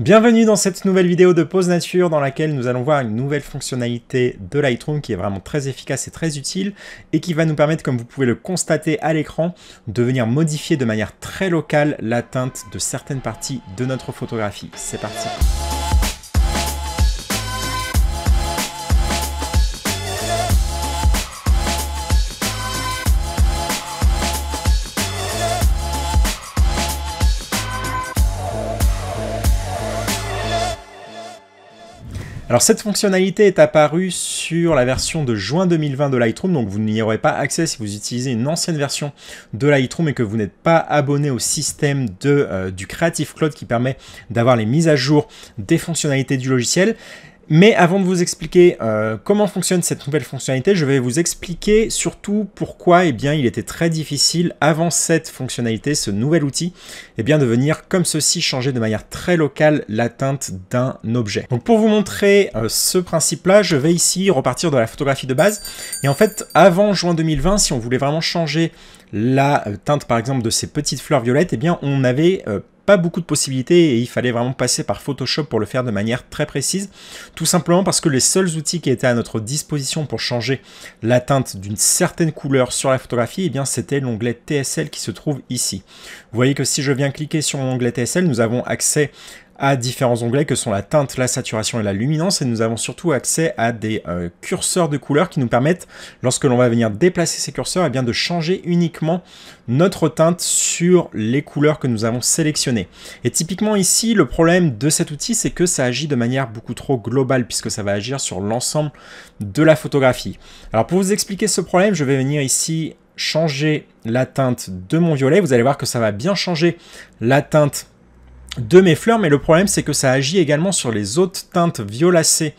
Bienvenue dans cette nouvelle vidéo de Pause Nature dans laquelle nous allons voir une nouvelle fonctionnalité de Lightroom qui est vraiment très efficace et très utile et qui va nous permettre, comme vous pouvez le constater à l'écran, de venir modifier de manière très locale la teinte de certaines parties de notre photographie. C'est parti Alors cette fonctionnalité est apparue sur la version de juin 2020 de Lightroom, donc vous n'y aurez pas accès si vous utilisez une ancienne version de Lightroom et que vous n'êtes pas abonné au système de, euh, du Creative Cloud qui permet d'avoir les mises à jour des fonctionnalités du logiciel. Mais avant de vous expliquer euh, comment fonctionne cette nouvelle fonctionnalité, je vais vous expliquer surtout pourquoi eh bien, il était très difficile avant cette fonctionnalité, ce nouvel outil, eh bien, de venir comme ceci changer de manière très locale la teinte d'un objet. Donc pour vous montrer euh, ce principe-là, je vais ici repartir de la photographie de base. Et en fait, avant juin 2020, si on voulait vraiment changer la euh, teinte par exemple de ces petites fleurs violettes, eh bien on avait beaucoup de possibilités et il fallait vraiment passer par Photoshop pour le faire de manière très précise. Tout simplement parce que les seuls outils qui étaient à notre disposition pour changer la teinte d'une certaine couleur sur la photographie, et eh bien c'était l'onglet TSL qui se trouve ici. Vous voyez que si je viens cliquer sur l'onglet TSL, nous avons accès à différents onglets que sont la teinte, la saturation et la luminance et nous avons surtout accès à des euh, curseurs de couleurs qui nous permettent, lorsque l'on va venir déplacer ces curseurs, et eh bien de changer uniquement notre teinte sur les couleurs que nous avons sélectionnées. Et typiquement ici, le problème de cet outil, c'est que ça agit de manière beaucoup trop globale puisque ça va agir sur l'ensemble de la photographie. Alors pour vous expliquer ce problème, je vais venir ici changer la teinte de mon violet. Vous allez voir que ça va bien changer la teinte de mes fleurs, mais le problème c'est que ça agit également sur les autres teintes violacées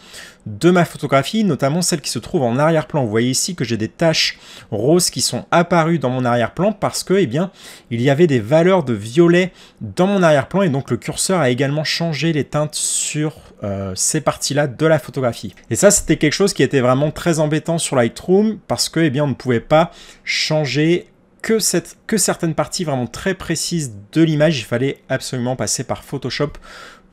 de ma photographie, notamment celles qui se trouvent en arrière-plan. Vous voyez ici que j'ai des taches roses qui sont apparues dans mon arrière-plan parce que, eh bien, il y avait des valeurs de violet dans mon arrière-plan et donc le curseur a également changé les teintes sur euh, ces parties-là de la photographie. Et ça, c'était quelque chose qui était vraiment très embêtant sur Lightroom parce que, eh bien, on ne pouvait pas changer que, certaines parties vraiment très précises de l'image, il fallait absolument passer par Photoshop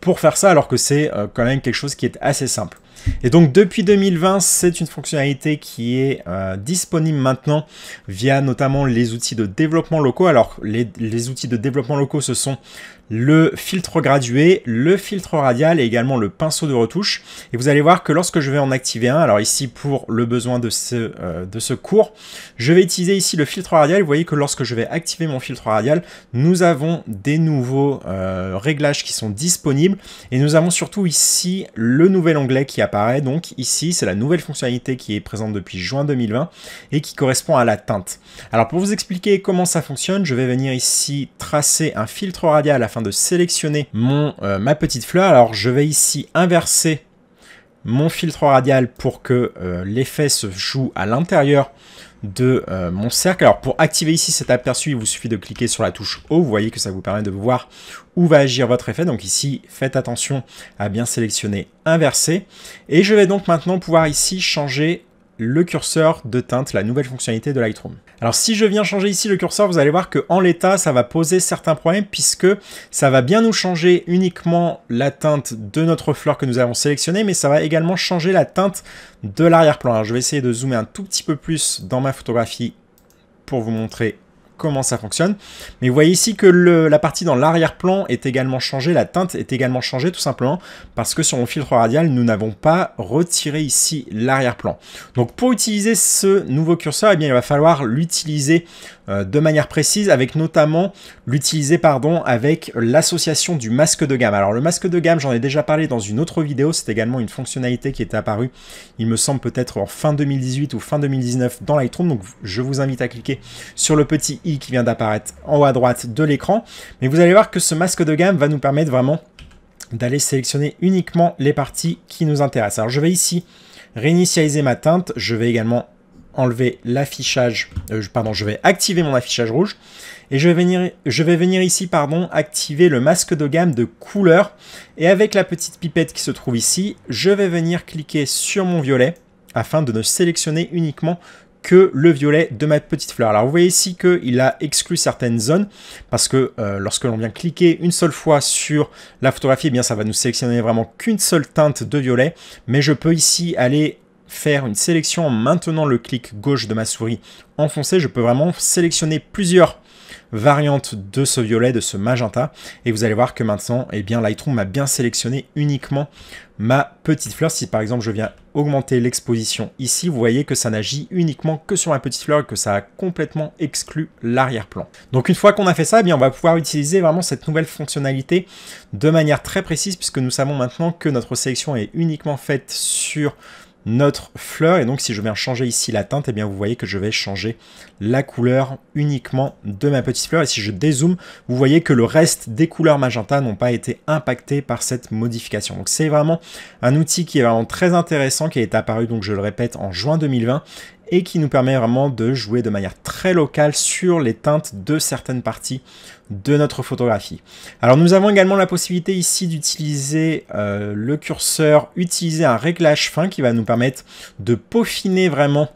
pour faire ça, alors que c'est euh, quand même quelque chose qui est assez simple. Et donc depuis 2020, c'est une fonctionnalité qui est euh, disponible maintenant via notamment les outils de développement locaux. Alors les, outils de développement locaux, ce sont le filtre gradué, le filtre radial et également le pinceau de retouche. Et vous allez voir que lorsque je vais en activer un, alors ici pour le besoin de ce, euh, de ce cours, je vais utiliser ici le filtre radial. Vous voyez que lorsque je vais activer mon filtre radial, nous avons des nouveaux euh, réglages qui sont disponibles. Et nous avons surtout ici le nouvel onglet qui apparaît. Donc ici, c'est la nouvelle fonctionnalité qui est présente depuis juin 2020 et qui correspond à la teinte. Alors pour vous expliquer comment ça fonctionne, je vais venir ici tracer un filtre radial afin de sélectionner mon, euh, ma petite fleur. Alors je vais ici inverser mon filtre radial pour que euh, l'effet se joue à l'intérieur de euh, mon cercle. Alors pour activer ici cet aperçu, il vous suffit de cliquer sur la touche haut. Vous voyez que ça vous permet de voir où va agir votre effet. Donc ici, faites attention à bien sélectionner inverser. Et je vais donc maintenant pouvoir ici changer le curseur de teinte, la nouvelle fonctionnalité de Lightroom. Alors si je viens changer ici le curseur, vous allez voir qu'en l'état, ça va poser certains problèmes puisque ça va bien nous changer uniquement la teinte de notre fleur que nous avons sélectionnée, mais ça va également changer la teinte de l'arrière-plan. Je vais essayer de zoomer un tout petit peu plus dans ma photographie pour vous montrer comment ça fonctionne. Mais vous voyez ici que la partie dans l'arrière-plan est également changée, la teinte est également changée tout simplement parce que sur mon filtre radial, nous n'avons pas retiré ici l'arrière-plan. Donc pour utiliser ce nouveau curseur, eh il va falloir l'utiliser euh, de manière précise avec notamment l'utiliser pardon avec l'association du masque de gamme. Alors le masque de gamme, j'en ai déjà parlé dans une autre vidéo, c'est également une fonctionnalité qui est apparue, il me semble peut-être en fin 2018 ou fin 2019 dans Lightroom, donc je vous invite à cliquer sur le petit i qui vient d'apparaître en haut à droite de l'écran. Mais vous allez voir que ce masque de gamme va nous permettre vraiment d'aller sélectionner uniquement les parties qui nous intéressent. Alors je vais ici réinitialiser ma teinte, je vais également enlever l'affichage, euh, pardon, je vais activer mon affichage rouge et je vais venir, ici, pardon, activer le masque de gamme de couleur et avec la petite pipette qui se trouve ici, je vais venir cliquer sur mon violet afin de ne sélectionner uniquement que le violet de ma petite fleur. Alors vous voyez ici qu'il a exclu certaines zones parce que euh, lorsque l'on vient cliquer une seule fois sur la photographie, eh bien ça va nous sélectionner vraiment qu'une seule teinte de violet. Mais je peux ici aller faire une sélection en maintenant le clic gauche de ma souris enfoncé. Je peux vraiment sélectionner plusieurs variante de ce violet, de ce magenta. Et vous allez voir que maintenant, eh bien, Lightroom m'a bien sélectionné uniquement ma petite fleur. Si par exemple je viens augmenter l'exposition ici, vous voyez que ça n'agit uniquement que sur ma petite fleur et que ça a complètement exclu l'arrière-plan. Donc une fois qu'on a fait ça, eh bien, on va pouvoir utiliser vraiment cette nouvelle fonctionnalité de manière très précise puisque nous savons maintenant que notre sélection est uniquement faite sur notre fleur. Et donc, si je viens changer ici la teinte, et eh bien, vous voyez que je vais changer la couleur uniquement de ma petite fleur. Et si je dézoome, vous voyez que le reste des couleurs magenta n'ont pas été impactées par cette modification. Donc, c'est vraiment un outil qui est vraiment très intéressant, qui est apparu, donc je le répète, en juin 2020 et qui nous permet vraiment de jouer de manière très locale sur les teintes de certaines parties de notre photographie. Alors nous avons également la possibilité ici d'utiliser euh, le curseur, utiliser un réglage fin qui va nous permettre de peaufiner vraiment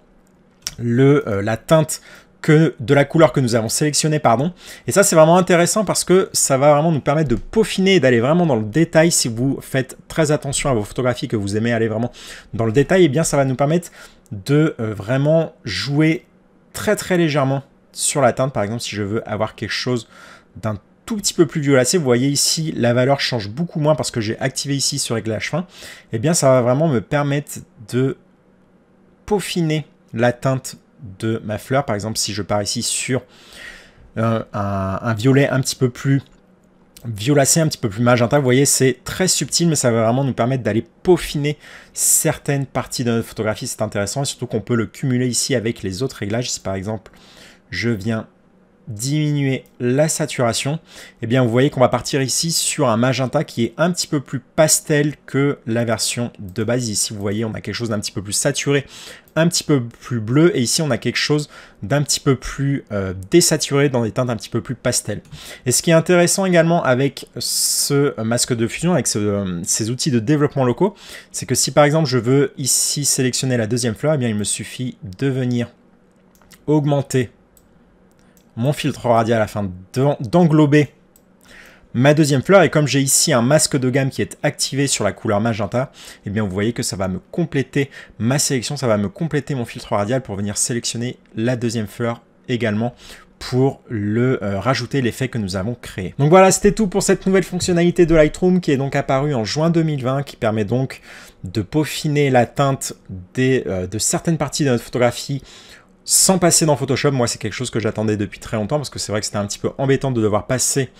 le, euh, la teinte que de la couleur que nous avons sélectionnée, pardon. Et ça, c'est vraiment intéressant parce que ça va vraiment nous permettre de peaufiner et d'aller vraiment dans le détail. Si vous faites très attention à vos photographies, que vous aimez aller vraiment dans le détail, et eh bien ça va nous permettre de euh, vraiment jouer très très légèrement sur la teinte. Par exemple, si je veux avoir quelque chose d'un tout petit peu plus violacé, vous voyez ici, la valeur change beaucoup moins parce que j'ai activé ici sur réglage fin. Eh bien, ça va vraiment me permettre de peaufiner la teinte de ma fleur. Par exemple, si je pars ici sur un, un violet un petit peu plus violacé, un petit peu plus magenta. Vous voyez, c'est très subtil, mais ça va vraiment nous permettre d'aller peaufiner certaines parties de notre photographie. C'est intéressant, et surtout qu'on peut le cumuler ici avec les autres réglages. Si par exemple, je viens diminuer la saturation, eh bien vous voyez qu'on va partir ici sur un magenta qui est un petit peu plus pastel que la version de base. Ici vous voyez on a quelque chose d'un petit peu plus saturé, un petit peu plus bleu et ici on a quelque chose d'un petit peu plus euh, désaturé dans des teintes un petit peu plus pastel. Et ce qui est intéressant également avec ce masque de fusion, avec ces outils de développement locaux, c'est que si par exemple je veux ici sélectionner la deuxième fleur, eh bien il me suffit de venir augmenter mon filtre radial afin d'englober ma deuxième fleur. Et comme j'ai ici un masque de gamme qui est activé sur la couleur magenta, eh bien vous voyez que ça va me compléter ma sélection, ça va me compléter mon filtre radial pour venir sélectionner la deuxième fleur également pour le euh, rajouter l'effet que nous avons créé. Donc voilà, c'était tout pour cette nouvelle fonctionnalité de Lightroom qui est donc apparue en juin 2020, qui permet donc de peaufiner la teinte euh, de certaines parties de notre photographie sans passer dans Photoshop. Moi, c'est quelque chose que j'attendais depuis très longtemps parce que c'est vrai que c'était un petit peu embêtant de devoir passer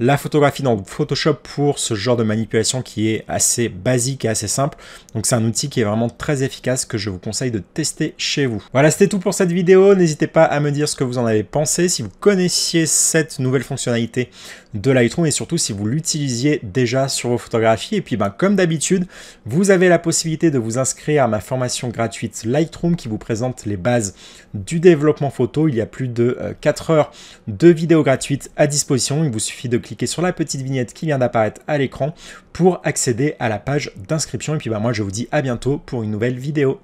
la photographie dans Photoshop pour ce genre de manipulation qui est assez basique et assez simple. Donc, c'est un outil qui est vraiment très efficace que je vous conseille de tester chez vous. Voilà, c'était tout pour cette vidéo. N'hésitez pas à me dire ce que vous en avez pensé. Si vous connaissiez cette nouvelle fonctionnalité de Lightroom et surtout si vous l'utilisiez déjà sur vos photographies. Et puis, ben, comme d'habitude, vous avez la possibilité de vous inscrire à ma formation gratuite Lightroom qui vous présente les bases du développement photo. Il y a plus de 4 euh, heures de vidéos gratuites à disposition. Il vous suffit de cliquer sur la petite vignette qui vient d'apparaître à l'écran pour accéder à la page d'inscription. Et puis bah, moi je vous dis à bientôt pour une nouvelle vidéo.